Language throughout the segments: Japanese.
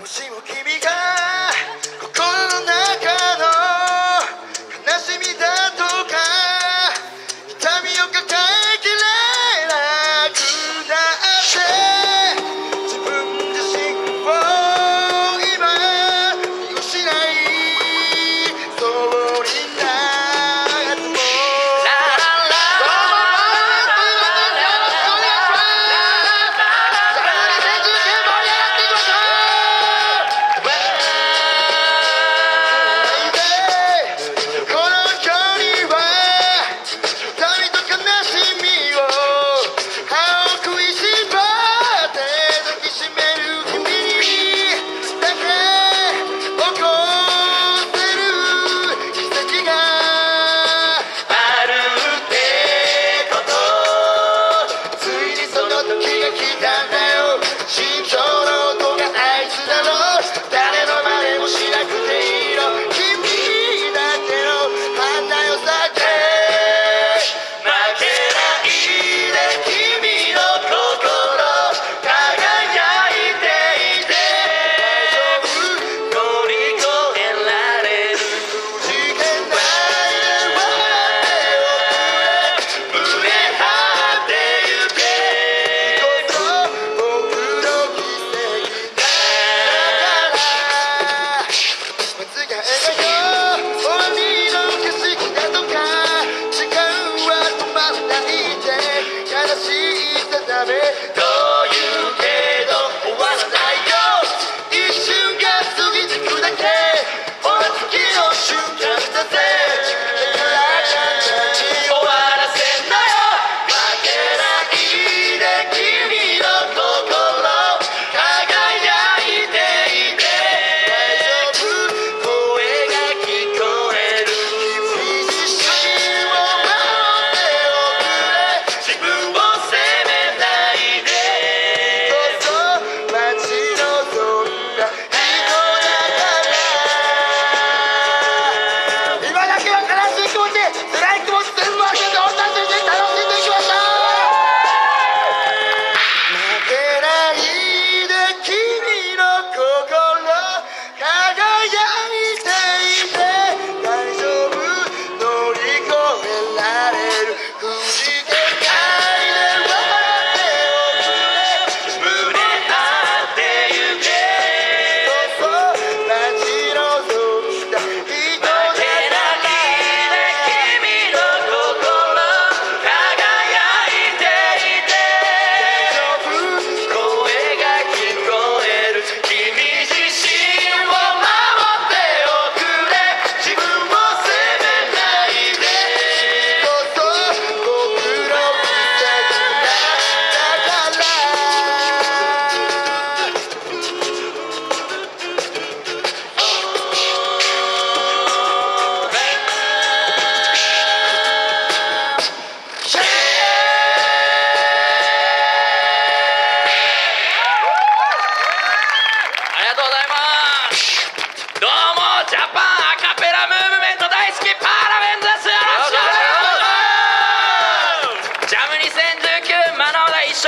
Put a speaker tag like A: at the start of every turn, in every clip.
A: もしも君が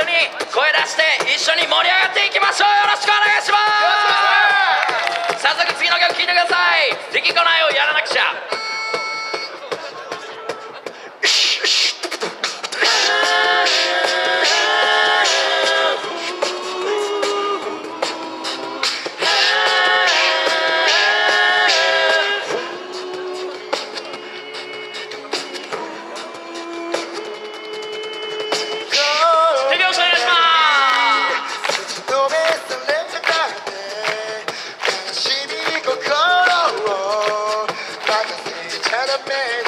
A: に声
B: 出して一緒に盛り上がっていきましょう。よろしくお願いします。早速次の曲聴いてください「できこないをやらなくちゃ」baby.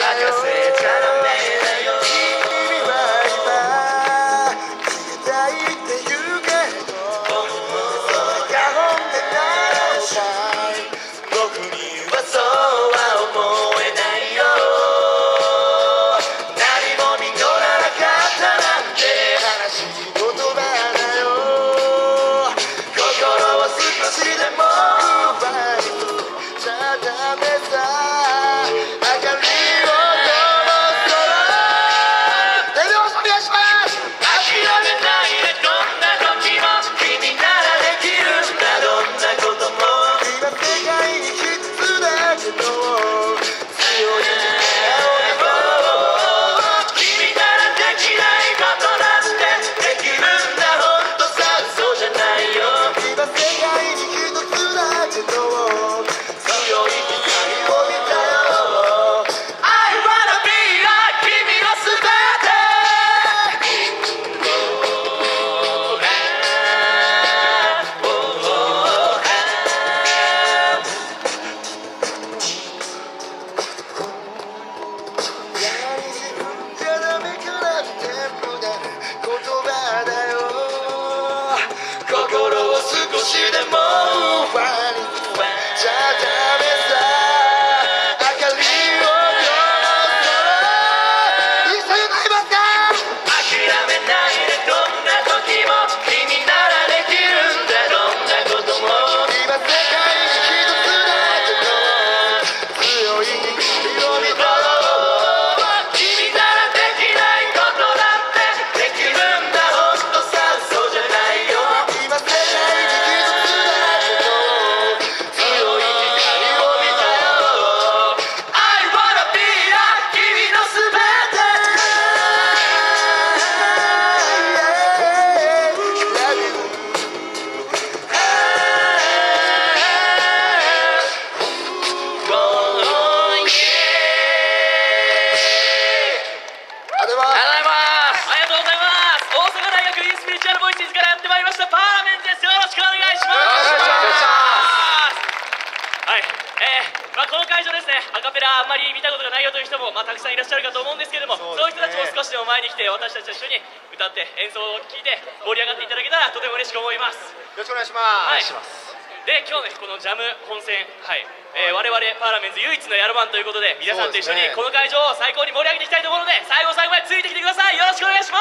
B: ま
A: あ、
B: この会場ですねアカペラあんまり見たことがないよという人も、まあ、たくさんいらっしゃるかと思うんですけれどもそう,、いう人たちも少しでも前に来て私たちと一緒に歌って演奏を聴いて盛り上がっていただけたらとても嬉しく思います。
A: よろしくお願いします、
B: はい。で今日ねこのジャム本戦はい、えー我々パーラメンズ唯一のやる番ということで皆さんと一緒にこの会場を最高に盛り上げていきたいところで最後最後までついてきてください。よろしくお願いしま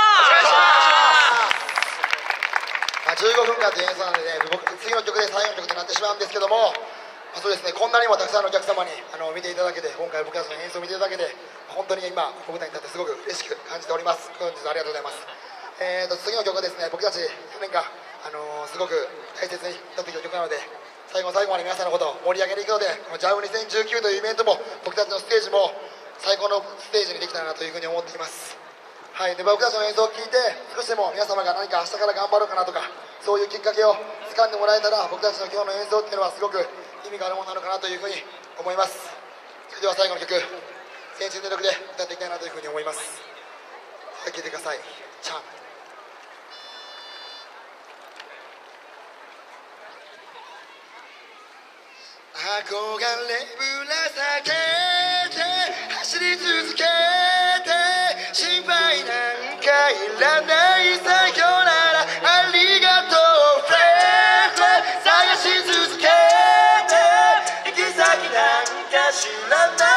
B: す。
A: まあ、15分間という演奏なのでね僕次の曲で最後の曲となってしまうんですけども、まあ、そうですね。こんなにもたくさんのお客様にあの見ていただけて今回僕たちの演奏を見ていただけて本当に今僕たちにとってすごく嬉しく感じております。本日はありがとうございます。えー、と次の曲はですね僕たち4年間、あのーすごく大切に歌ってきた曲なので最後の最後まで皆さんのことを盛り上げていくのでこのジャム2019というイベントも僕たちのステージも最高のステージにできたらなというふうに思っています。はい、で僕たちの演奏を聴いて少しでも皆様が何か明日から頑張ろうかなとかそういうきっかけを掴んでもらえたら僕たちの今日の演奏っていうのはすごく意味があるものなのかなというふうに思います。それでは最後の曲全身全力で歌っていきたいなというふうに思います。さあ聴いてください「チャーム」憧れぶら下げて走り続けて心配なんかいらないさ。なんか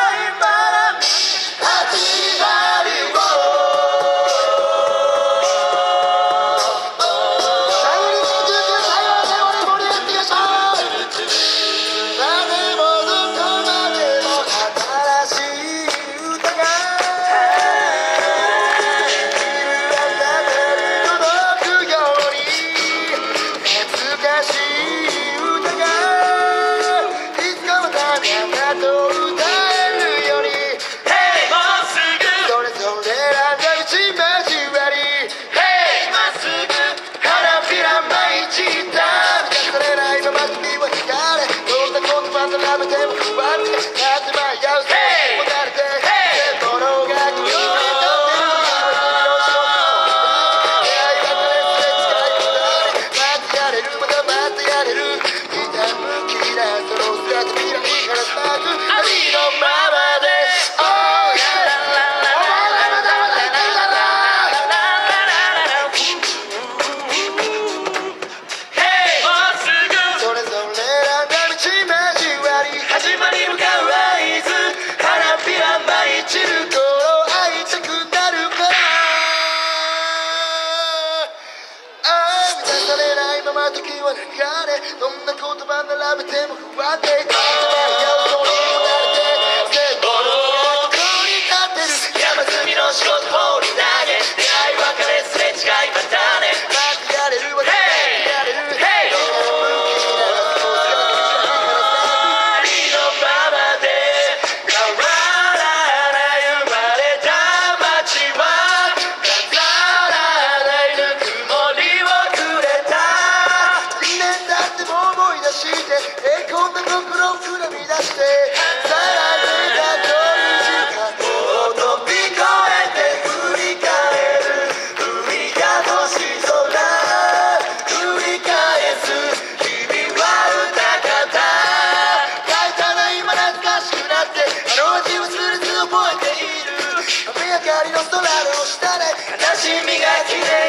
A: してえこんな心を膨らみ出してさらにだという時間を飛び越えて振り返る海が星空繰り返す日々は歌方書いたら今懐かしくなってあの味をすれず覚えている雨上がりの空の下で悲しみが消え